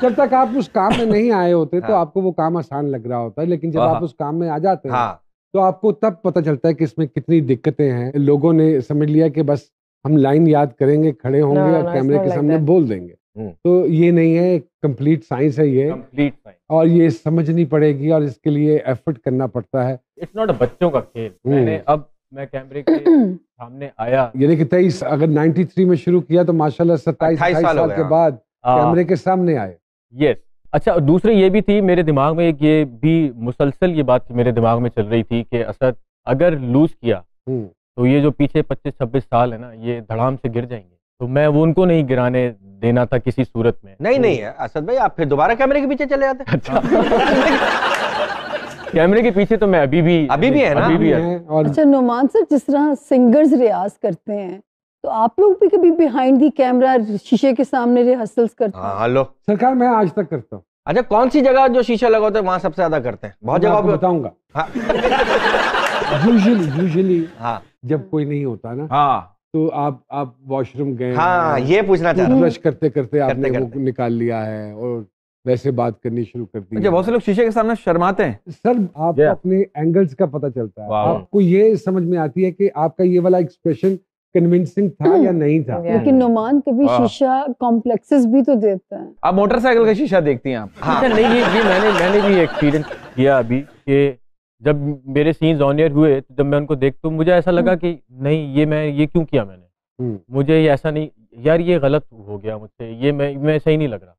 जब तक आप उस काम में नहीं आए होते हाँ। तो हाँ। आपको वो काम आसान लग रहा होता है लेकिन जब हाँ। आप उस काम में आ जाते हैं हाँ तो आपको तब पता चलता है कि इसमें कितनी दिक्कतें हैं लोगों ने समझ लिया कि बस हम लाइन याद करेंगे खड़े होंगे और कैमरे के सामने बोल देंगे हम्म। तो ये नहीं है कंप्लीट साइंस है ये कंप्लीट साइंस और ये समझनी पड़ेगी और इसके लिए एफर्ट करना पड़ता है इट्स नॉट बच्चों का खेल हम्म। मैंने अब मैं कैमरे के सामने आया यानी कि तेईस अगर 93 में शुरू किया तो माशाल्लाह सत्ताईस साल साल के हाँ। बाद कैमरे के सामने आए यस अच्छा दूसरी ये भी थी मेरे दिमाग में एक ये भी मुसलसल ये बात मेरे दिमाग में चल रही थी कि असद अगर लूज किया हम्म। तो ये जो पीछे 25 26 साल है ना ये धड़ाम से गिर जाएँगे। तो मैं वो उनको नहीं गिराने देना था किसी सूरत में। नहीं तो... नहीं है असद भाई आप फिर दोबारा कैमरे के पीछे चले जाते। अच्छा। कैमरे के पीछे तो मैं अभी भी अभी भी है ना? अभी भी है। हैं और अच्छा नुमान सर जिस तरह सिंगर्स रियाज करते हैं तो आप लोग भी कभी बिहाइंड दी कैमरा शीशे के सामने रिहर्सल्स करते हैं? हाँ हेलो सरकार मैं आज तक करता हूँ। अच्छा कौन सी जगह जो शीशा लगा होता है वहाँ सबसे ज़्यादा करते हैं? बहुत जगह पे बताऊँगा। हाँ। यूजुअली यूजुअली हाँ। जब कोई नहीं होता ना हाँ। तो आप आप वॉशरूम गए हाँ ये पूछना चाह रहा ब्रश करते करते आपने वो निकाल लिया है और वैसे बात करनी शुरू कर दी अच्छा बहुत से लोग शीशे के सामने शर्माते हैं। सर आप Yeah. अपने एंगल्स का पता चलता है। आपको ये समझ में आती है कि आपका ये वाला एक्सप्रेशन कन्विंसिंग था या नहीं था? लेकिन। नुमान कभी शीशा कॉम्प्लेक्सेस भी तो देता है। आप मोटरसाइकिल का शीशा देखती हैं आप? हाँ। नहीं ये ये मैंने मैंने भी एक्सपीरियंस किया अभी कि जब मेरे सीन्स ऑन एयर हुए तो जब मैं उनको देख तो मुझे ऐसा लगा कि नहीं ये मैं ये क्यों किया मैंने? हम्म, मुझे ये ऐसा नहीं यार ये गलत हो गया मुझसे ये मैं मैं सही नहीं लग रहा।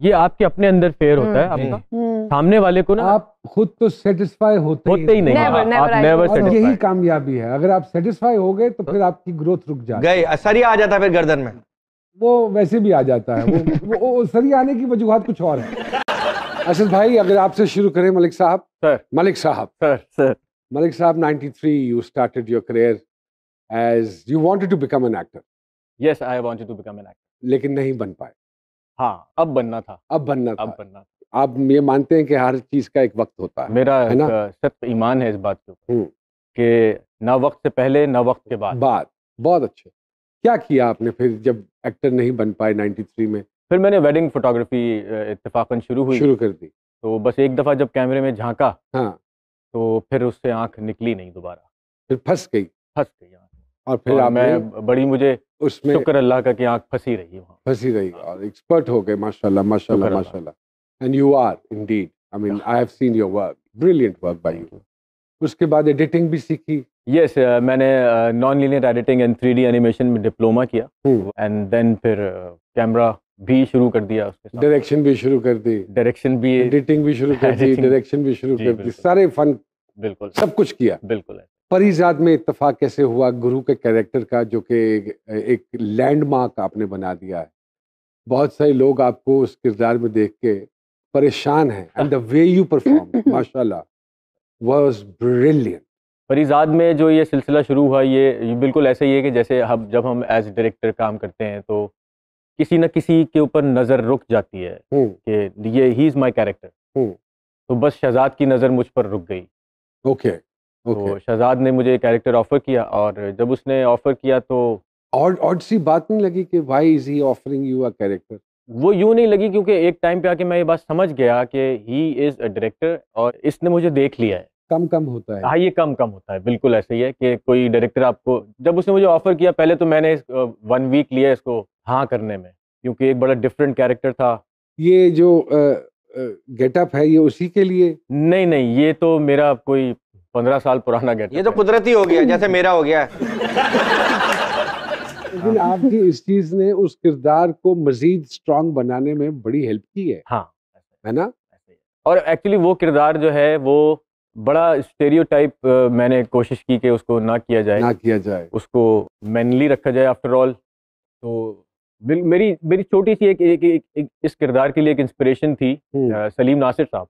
ये आपके अपने अंदर फेयर होता है हम्म, आपका। हम्म। सामने वाले को ना आप खुद तो सेटिस्फाई होते होते ही नहीं। Never, आप- never, आप नेवर और यही कामयाबी है। अगर आप सेटिस्फाई हो गए तो फिर आपकी ग्रोथ रुक जाए गए सरिया आ जाता है फिर गर्दन में। वो वैसे भी आ जाता है। वो, वो, वो सरी आने की वजूहत कुछ और है। असद भाई अगर आपसे शुरू करें मलिक साहब। सर मलिक साहब। Sir sir Malik sahab 93 you started your career as you wanted to become an actor yes I wanted to become an actor लेकिन नहीं बन पाए। हाँ। अब बनना था। अब बनना अब बनना था। आप ये मानते हैं कि हर चीज़ का एक वक्त होता है मेरा है ना? सख्त ईमान है इस बात के ऊपर हम्म। कि ना वक्त से पहले ना वक्त के बाद। बात बहुत अच्छे। क्या किया आपने फिर जब एक्टर नहीं बन पाए 93 में? फिर मैंने वेडिंग फोटोग्राफी इत्तेफाकन शुरू हुई। शुरू कर दी। तो बस एक दफ़ा जब कैमरे में झांका हाँ। तो फिर उससे आँख निकली नहीं दोबारा। फिर फंस गई। फंस गई आँख। और फिर और मैं बड़ी मुझे उसमें शुक्र अल्लाह का कि आँख फंसी रही वहाँ। फंसी रही और एक्सपर्ट हो गए माशाल्लाह माशाल्लाह माशाल्लाह। And you are indeed I mean I have seen your work brilliant work by you उसके बाद एडिटिंग भी सीखी। यस yes, uh, मैंने non linear editing and three animation में डिप्लोमा किया। एंड देन फिर कैमरा भी शुरू कर दिया उसके साथ। डायरेक्शन भी शुरू कर दी। डायरेक्शन भी एडिटिंग भी शुरू कर दी डायरेक्शन भी शुरू कर दी। सारे फन बिल्कुल। सब कुछ किया। बिल्कुल। है परिजाद में इत्तेफाक कैसे हुआ? गुरु के कैरेक्टर का जो कि एक- लैंडमार्क आपने बना दिया है। बहुत सारे लोग आपको उस किरदार में देख के परेशान हैं and the way you perform माशाल्लाह वाज ब्रिलियंट फरीजाद में जो ये सिलसिला शुरू हुआ ये, बिल्कुल ऐसे ही है कि जैसे हम जब हम एज डायरेक्टर काम करते हैं तो किसी न किसी के ऊपर नज़र रुक जाती है हम्म। कि ये ही इज़ माई कैरेक्टर। तो बस शहजाद की नज़र मुझ पर रुक गई। ओके ओके तो शहजाद ने मुझे कैरेक्टर ऑफ़र किया और जब उसने ऑफ़र किया तो और और सी बात नहीं लगी कि why is he offering you a character वो यूँ नहीं लगी क्योंकि एक टाइम पे आके मैं ये बात समझ गया कि ही इज़ अ डायरेक्टर और इसने मुझे देख लिया है। कम कम होता है। हाँ ये कम कम होता है बिल्कुल ऐसे ही है कि कोई डायरेक्टर आपको जब उसने मुझे ऑफ़र किया पहले तो मैंने वन वीक लिया इसको हाँ करने में क्योंकि एक बड़ा डिफरेंट कैरेक्टर था। ये जो गेटअप है ये उसी के लिए? नहीं नहीं ये तो मेरा कोई पंद्रह साल पुराना गेट ये तो कुदरती हो गया जैसे मेरा हो गया। लेकिन आपकी इस चीज़ ने उस किरदार को मजीद स्ट्रांग बनाने में बड़ी हेल्प की है। हाँ। है ना। और एक्चुअली वो किरदार जो है वो बड़ा स्टेरियोटाइप मैंने कोशिश की कि उसको ना किया जाए। ना किया जाए। उसको मैनली रखा जाए आफ्टर ऑल तो मेरी मेरी छोटी सी एक, एक, एक, एक इस किरदार के लिए एक इंस्पिरेशन थी हम्म, सलीम नासिर साहब।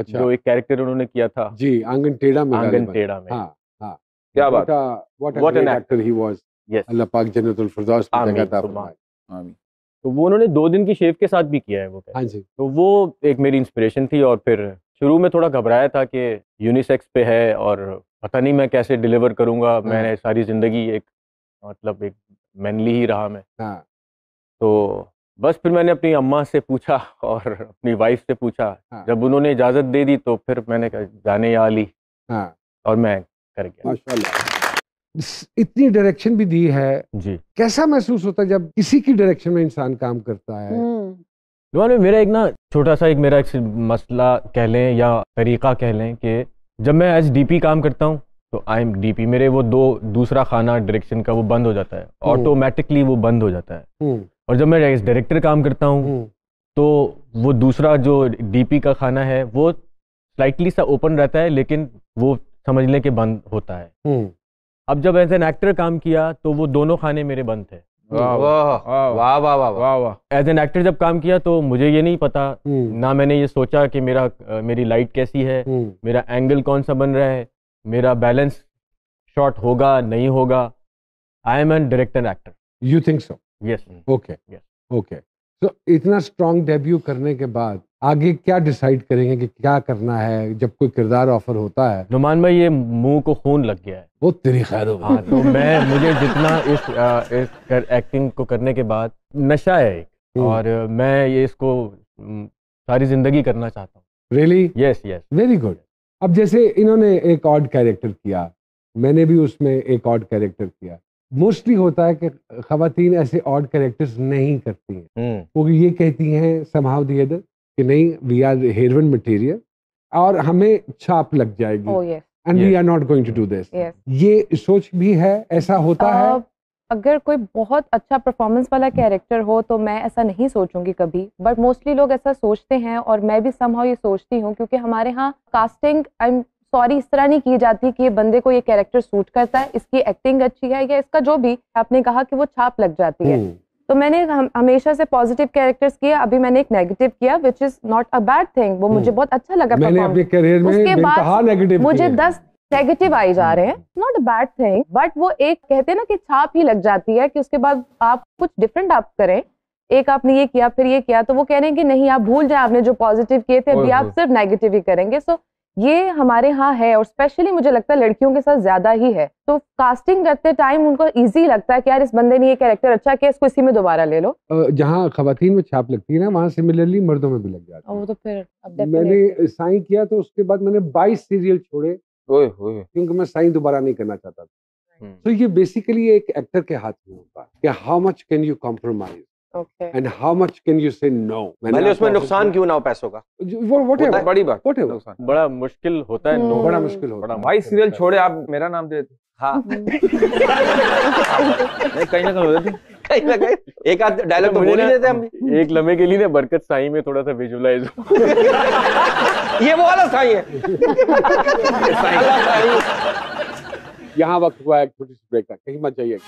अच्छा। जो एक कैरेक्टर उन्होंने किया था। जी आँगन टेढ़ा में आँगन। टेढ़ा में। हाँ हाँ। क्या बात। What What an actor he was yes अल्लाह पाक जन्नतुल फिरदौस में आमीन, जगह। फरमाए आमीन। तो वो उन्होंने दो दिन की शेव के साथ भी किया है वो हाँ जी। तो वो एक मेरी इंस्पिरेशन थी और फिर शुरू में थोड़ा घबराया था कि यूनिसेक्स पे है और पता नहीं मैं कैसे डिलीवर करूँगा। मैंने सारी ज़िंदगी एक मतलब एक मैनली ही रहा मैं। हाँ। तो बस फिर मैंने अपनी अम्मा से पूछा और अपनी वाइफ से पूछा हाँ। जब उन्होंने इजाज़त दे दी तो फिर मैंने कहा जाने या अली हाँ। और मैं कर गया। माशाल्लाह। इतनी डायरेक्शन भी दी है। जी। कैसा महसूस होता है जब किसी की डायरेक्शन में इंसान काम करता है? हम्म, में मेरा एक ना छोटा सा एक मेरा एक मसला कह लें या तरीका कह लें कि जब मैं एज डीपी काम करता हूँ तो आई एम डीपी मेरे वो दो दूसरा खाना डायरेक्शन का वो बंद हो जाता है। ऑटोमेटिकली वो बंद हो जाता है। हम्म, और जब मैं एज डायरेक्टर काम करता हूँ तो वो दूसरा जो डीपी का खाना है वो स्लाइटली सा ओपन रहता है लेकिन वो समझ के बंद होता है। अब जब एज एन एक्टर काम किया तो वो दोनों खाने मेरे बंद थे। एज एन एक्टर जब काम किया तो मुझे ये नहीं पता ना मैंने ये सोचा कि मेरा मेरी लाइट कैसी है मेरा एंगल कौन सा बन रहा है मेरा बैलेंस शॉट होगा नहीं होगा। I am an director actor you think so yes okay. Okay तो इतना स्ट्रॉन्ग डेब्यू करने के बाद आगे क्या डिसाइड करेंगे कि क्या करना है जब कोई किरदार ऑफ़र होता है? नुमान भाई ये मुँह को खून लग गया है। वो तेरी खैर हो हाँ तो मैं मुझे जितना इस, अ, इस कर, एक्टिंग को करने के बाद नशा है एक। हम्म। और मैं ये इसको सारी ज़िंदगी करना चाहता हूँ। Really yes yes very good अब जैसे इन्होंने एक ऑड कैरेक्टर किया मैंने भी उसमें एक ऑड कैरेक्टर किया। मोस्टली होता है कि खातन ऐसे ऑड कैरेक्टर्स नहीं करती हैं। हम्म। वो ये कहती हैं समहाउ दी अदर कि नहीं वी आर हेरोइन मटेरियल और हमें छाप लग जाएगी। And we are not going to do this ये सोच भी है ऐसा होता है? Uh, अगर कोई बहुत अच्छा परफॉर्मेंस वाला कैरेक्टर हो तो मैं ऐसा नहीं सोचूँगी कभी। बट मोस्टली लोग ऐसा सोचते हैं और मैं भी समहाउ ये सोचती हूँ क्योंकि हमारे यहाँ कास्टिंग आई एम सॉरी इस तरह नहीं की जाती कि ये बंदे को ये कैरेक्टर सूट करता है इसकी एक्टिंग अच्छी है या इसका जो भी आपने कहा कि वो छाप लग जाती है। हम्म, तो मैंने हम, हमेशा से पॉजिटिव कैरेक्टर्स किए अभी मैंने एक नेगेटिव किया which is not a bad thing वो मुझे हम्म। बहुत अच्छा लगा मैंने अपने करियर में उसके बाद मुझे दस नेगेटिव आई जा रहे हैं not a bad thing but वो एक कहते हैं ना कि छाप ही लग जाती है कि उसके बाद आप कुछ डिफरेंट आप करें। एक आपने ये किया फिर ये किया तो वो कह रहे हैं कि नहीं आप भूल जाए आपने जो पॉजिटिव किए थे अभी आप सिर्फ़ नेगेटिव ही करेंगे। सो ये हमारे यहाँ है और स्पेशली मुझे लगता है लड़कियों के साथ ज़्यादा ही है। तो कास्टिंग करते टाइम उनको इजी लगता है कि यार इस बंदे ने ये कैरेक्टर अच्छा किया इसको इसी में दोबारा ले लो। जहाँ खातन में छाप लगती है ना वहाँ सिमिलरली मर्दों में भी लग जाती वो है। तो फिर अब मैंने साइन किया तो उसके बाद मैंने 22 सीरियल छोड़े। क्योंकि मैं साइन दोबारा नहीं करना चाहता था। हम्म। तो ये बेसिकली एक एक्टर के हाथ में होता है कि how much can you compromise and how much can you say no भले उसमें नुकसान क्यों ना हो पैसों का। वो व्हाटएवर बड़ी बात। व्हाटएवर नुकसान। बड़ा मुश्किल होता है। नो। बड़ा मुश्किल होता है। भाई सीरियल छोड़े आप मेरा नाम दे देते। हाँ। नहीं, कहीं ना कहीं हो जाती। कहीं ना कहीं एक आध डायलॉग तो बोल ही देते हम एक लम्हे के लिए ना बरकत साई में थोड़ा सा विजुलाइज ये वो वाला साई है। यहाँ वक्त हुआ है एक छोटी सी ब्रेक का। कहीं मत जाइए।